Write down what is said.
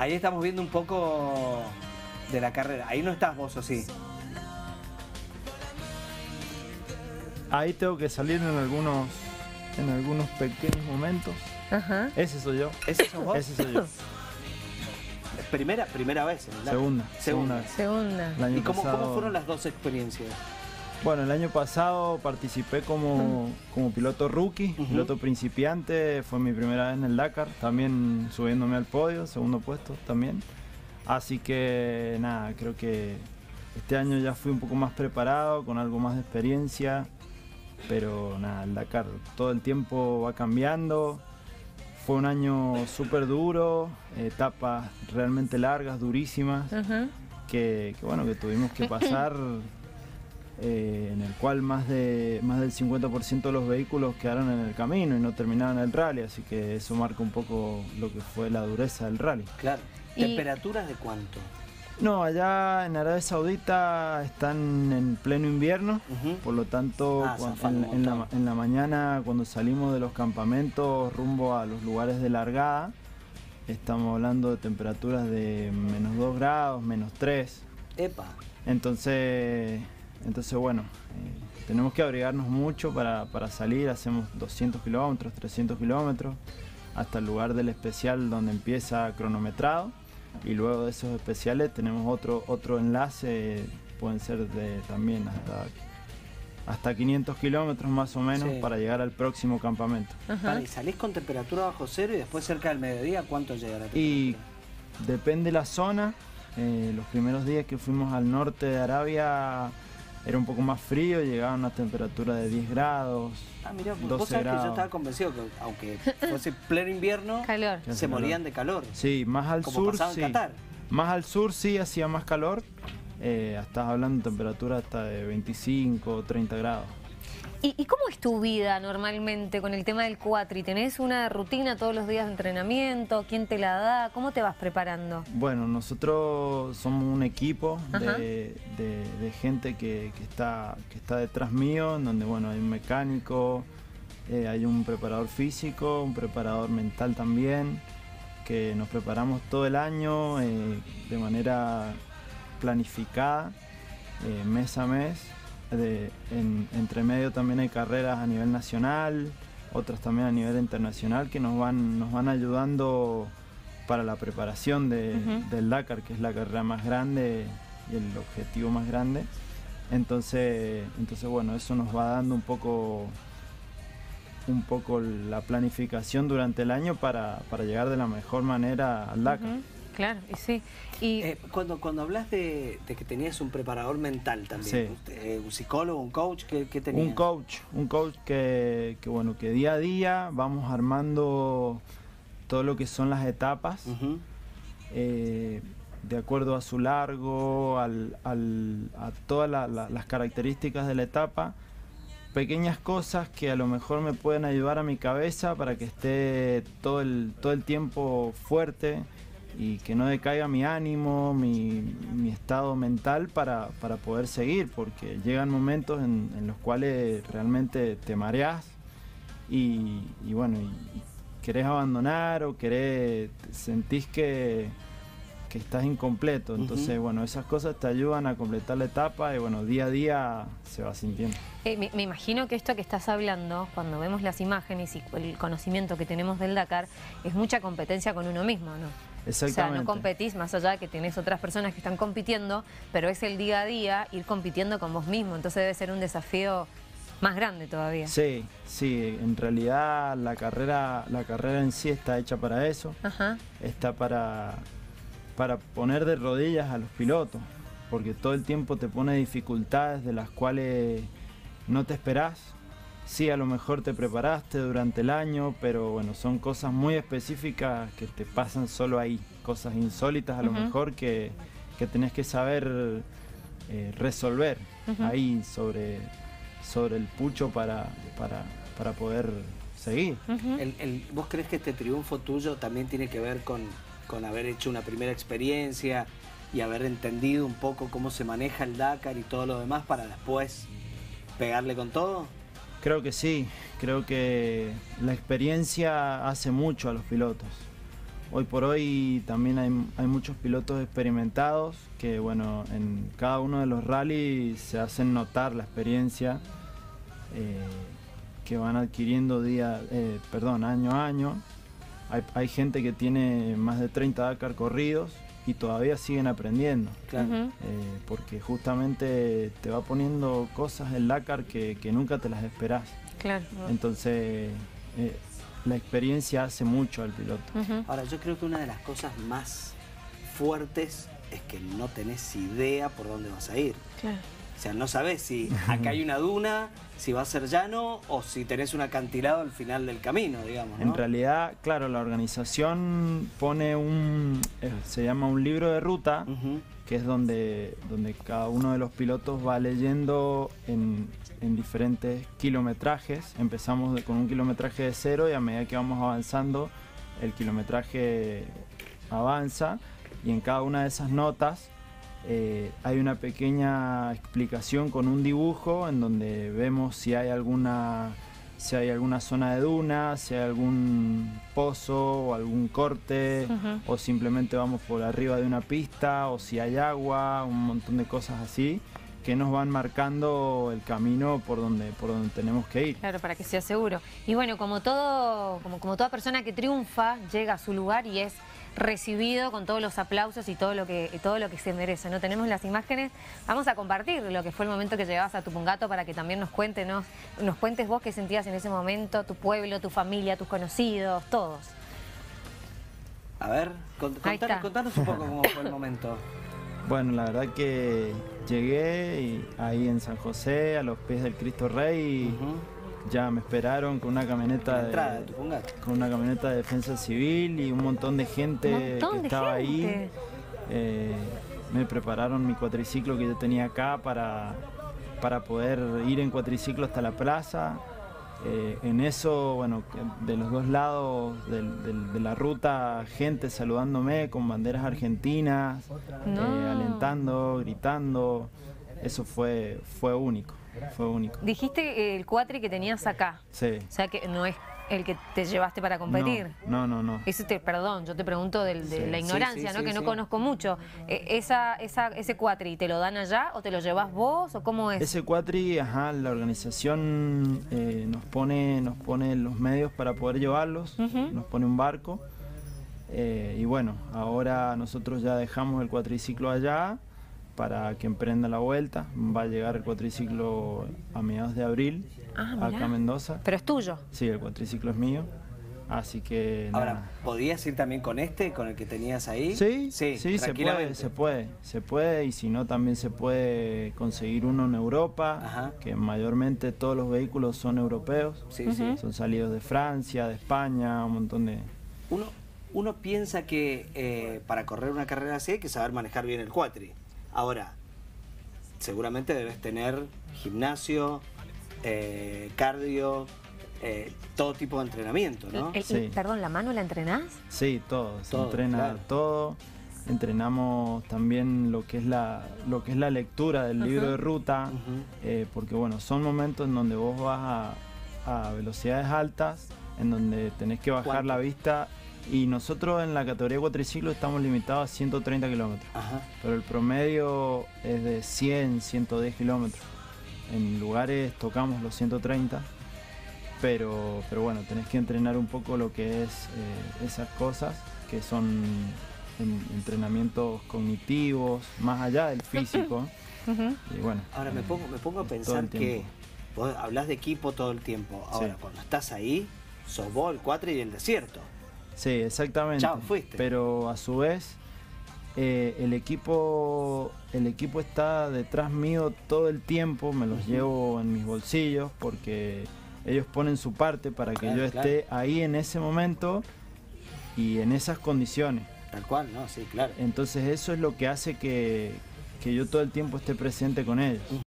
Ahí estamos viendo un poco de la carrera. Ahí no estás vos, ¿o sí? Ahí tengo que salir en algunos, en algunos pequeños momentos. Ajá. Ese soy yo. ¿Ese sos vos? Ese soy yo. Primera, primera vez en el. Segunda. Segunda. vez. Segunda. Año ¿Y cómo, pasado- cómo fueron las dos experiencias? Bueno, el año pasado participé como, como piloto rookie, piloto principiante, fue mi primera vez en el Dakar, también subiéndome al podio, segundo puesto también. Así que nada, creo que este año ya fui un poco más preparado, con algo más de experiencia, pero nada, el Dakar todo el tiempo va cambiando. Fue un año súper duro, etapas realmente largas, durísimas que, que, bueno que tuvimos que pasar eh, en el cual más de más del 50% de los vehículos quedaron en el camino y no terminaron el rally así que eso marca un poco lo que fue la dureza del rally Claro. Y- ¿Temperaturas de cuánto? no allá en Arabia Saudita están en pleno invierno por lo tanto Ah, en, en la, en la mañana cuando salimos de los campamentos rumbo a los lugares de largada estamos hablando de temperaturas de menos 2 grados menos 3 Epa. Entonces, entonces bueno, eh, tenemos que abrigarnos mucho para, para salir, hacemos 200 kilómetros, 300 kilómetros, hasta el lugar del especial donde empieza cronometrado y luego de esos especiales tenemos otro, otro enlace, pueden ser de también hasta, hasta 500 kilómetros más o menos Sí. para llegar al próximo campamento. Vale, y salís con temperatura bajo cero y después cerca del mediodía, ¿cuánto llega la temperatura? Y depende la zona. eh, los primeros días que fuimos al norte de Arabia era un poco más frío, llegaba a una temperatura de 10 grados. Ah, mirá, vos 12 sabés que yo estaba convencido que aunque fuese pleno invierno, Calor. Se morían de calor. Sí, más al Como sur pasaba en sí. Qatar. Más al sur sí hacía más calor. Eh, estás hablando de temperatura hasta de 25 o 30 grados. ¿Y, y cómo es tu vida normalmente con el tema del cuatri? ¿Tenés una rutina todos los días de entrenamiento? ¿Quién te la da? ¿Cómo te vas preparando? Bueno, nosotros somos un equipo de, de- de gente que, que está, que está detrás mío, en donde bueno, hay un mecánico, eh, hay un preparador físico, un preparador mental también, que nos preparamos todo el año eh, de manera planificada, eh, mes a mes. De- en- entre medio también hay carreras a nivel nacional, otras también a nivel internacional que nos van, nos van ayudando para la preparación de- del Dakar, que es la carrera más grande y el objetivo más grande. Entonces, entonces bueno, eso nos va dando un poco un poco la planificación durante el año para, para llegar de la mejor manera al Dakar. Claro, y sí. Y Eh, cuando, cuando hablas de, de que tenías un preparador mental también, Sí. eh, un psicólogo, un coach, ¿qué, qué tenías? Un coach, un coach que, que, bueno, que día a día vamos armando todo lo que son las etapas. Eh, de acuerdo a su largo, al- al- a todas la- la- las características de la etapa, pequeñas cosas que a lo mejor me pueden ayudar a mi cabeza para que esté todo el, todo el tiempo fuerte y que no decaiga mi ánimo, mi, estado mental para, para poder seguir, porque llegan momentos en, los cuales realmente te mareas y, bueno, y querés abandonar o querés, sentís que, que estás incompleto. Entonces, bueno, esas cosas te ayudan a completar la etapa y bueno, día a día se va sintiendo. eh, me, me imagino que esto que estás hablando, cuando vemos las imágenes y el conocimiento que tenemos del Dakar, es mucha competencia con uno mismo, ¿no? O sea, Exactamente. no competís más allá de que tenés otras personas que están compitiendo, pero es el día a día ir compitiendo con vos mismo. Entonces debe ser un desafío más grande todavía. Sí, sí, en realidad la carrera, la carrera en sí está hecha para eso, Ajá. está para, para poner de rodillas a los pilotos, porque todo el tiempo te pone dificultades de las cuales no te esperás. Sí, a lo mejor te preparaste durante el año, pero bueno, son cosas muy específicas que te pasan solo ahí, cosas insólitas a lo mejor que, que tenés que saber eh, resolver ahí sobre, sobre el pucho para, para, para poder seguir. El- ¿Vos crees que este triunfo tuyo también tiene que ver con, con haber hecho una primera experiencia y haber entendido un poco cómo se maneja el Dakar y todo lo demás para después pegarle con todo? Creo que sí, creo que la experiencia hace mucho a los pilotos. Hoy por hoy también hay, muchos pilotos experimentados que, bueno, en cada uno de los rallies se hacen notar la experiencia eh, que van adquiriendo día, eh, perdón, año a año. Hay, hay gente que tiene más de 30 Dakar corridos y todavía siguen aprendiendo. Claro. Eh, porque justamente te va poniendo cosas el Dakar que, que nunca te las esperás. Claro. Entonces, eh, la experiencia hace mucho al piloto. Ahora, yo creo que una de las cosas más fuertes es que no tenés idea por dónde vas a ir. Claro. O sea, no sabés si acá hay una duna, si va a ser llano o si tenés un acantilado al final del camino, digamos. ¿no? En realidad, claro, la organización pone un, eh, se llama un libro de ruta, que es donde, donde cada uno de los pilotos va leyendo en, en diferentes kilometrajes. Empezamos de- con un kilometraje de cero y a medida que vamos avanzando, el kilometraje avanza y en cada una de esas notas eh, hay una pequeña explicación con un dibujo en donde vemos si hay alguna si hay alguna zona de duna, si hay algún pozo o algún corte o simplemente vamos por arriba de una pista o si hay agua, un montón de cosas así que nos van marcando el camino por donde por donde tenemos que ir. Claro, para que sea seguro. Y bueno, como todo, como, como toda persona que triunfa, llega a su lugar y es recibido con todos los aplausos y todo lo que todo lo que se merece. No tenemos las imágenes, vamos a compartir lo que fue el momento que llegabas a Tupungato para que también nos cuentes, nos, nos cuentes vos qué sentías en ese momento, tu pueblo, tu familia, tus conocidos, todos. A ver, cont- contanos, un poco cómo fue el momento. Bueno, la verdad que llegué y ahí en San José, a los pies del Cristo Rey. Ya me esperaron con una camioneta entrada de con una camioneta de defensa civil y un montón de gente Montón que de estaba ahí. Eh, me prepararon mi cuatriciclo que yo tenía acá para, para poder ir en cuatriciclo hasta la plaza. Eh, en eso, bueno, de los dos lados de la ruta, gente saludándome con banderas argentinas, No. eh, alentando, gritando. Eso fue, fue único, fue único. Dijiste el cuatri que tenías acá, Sí. o sea que no es el que te llevaste para competir. No, no, no. no. Ese te, perdón, yo te pregunto del- de Sí. la ignorancia, sí, ¿no? que no conozco mucho. Eh, esa, esa, ese cuatri, ¿te lo dan allá o te lo llevas vos o cómo es? Ese cuatri, ajá, la organización eh, nos pone nos pone los medios para poder llevarlos, nos pone un barco. eh, y bueno, ahora nosotros ya dejamos el cuatriciclo allá para que emprenda la vuelta. Va a llegar el cuatriciclo a mediados de abril Ah, acá a Mendoza. Pero es tuyo. Sí, el cuatriciclo es mío. Así que nada. Ahora, ¿podías ir también con este, con el que tenías ahí? Sí, sí, sí, se puede, se puede, se puede y si no también se puede conseguir uno en Europa, Ajá. que mayormente todos los vehículos son europeos, Sí, sí. son salidos de Francia, de España, un montón de... Uno, uno piensa que eh, para correr una carrera así hay que saber manejar bien el cuatri. Ahora, seguramente debes tener gimnasio, eh, cardio, eh, todo tipo de entrenamiento, ¿no? Eh, Sí. perdón, ¿la mano la entrenás? Sí, todo, se Todo, entrena claro. todo. Entrenamos también lo que es la, lo que es la lectura del libro de ruta, eh, porque bueno, son momentos en donde vos vas a, a velocidades altas, en donde tenés que bajar ¿Cuánto? la vista y nosotros en la categoría cuatriciclo estamos limitados a 130 kilómetros, pero el promedio es de 100, 110 kilómetros. En lugares tocamos los 130, pero, pero bueno, tenés que entrenar un poco lo que es eh, esas cosas, que son en- entrenamientos cognitivos, más allá del físico. Y bueno, Ahora me eh, pongo, me pongo a pensar que vos hablas de equipo todo el tiempo. Ahora, Sí. cuando estás ahí, sos vos el cuatri y el desierto. Sí, exactamente. Chao, fuiste. Pero a su vez, eh, el equipo el equipo está detrás mío todo el tiempo, me los llevo en mis bolsillos porque ellos ponen su parte para que Claro, yo esté ahí en ese momento y en esas condiciones. Tal cual, ¿no? Sí, claro. Entonces eso es lo que hace que, que yo todo el tiempo esté presente con ellos.